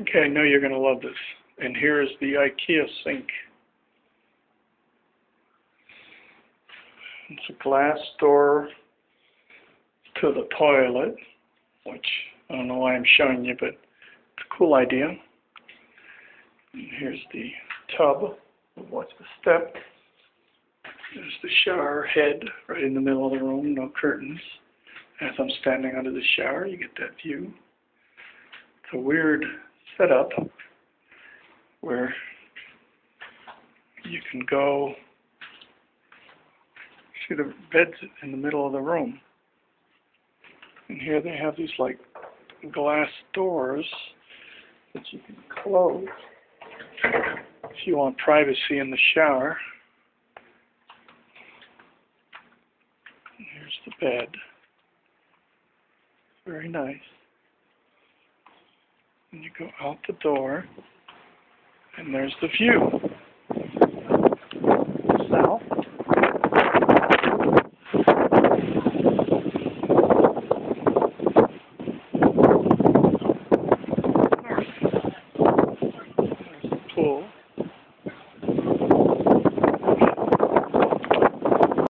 Okay, I know you're going to love this. And here is the IKEA sink. It's a glass door to the toilet, which I don't know why I'm showing you, but it's a cool idea. And here's the tub. Watch the step. There's the shower head right in the middle of the room, no curtains. As I'm standing under the shower, you get that view. It's a weird setup where you can go see the bed's in the middle of the room. And here they have these like glass doors that you can close if you want privacy in the shower. Here's the bed. Very nice. And you go out the door, and there's the view. South. North. There's the pool.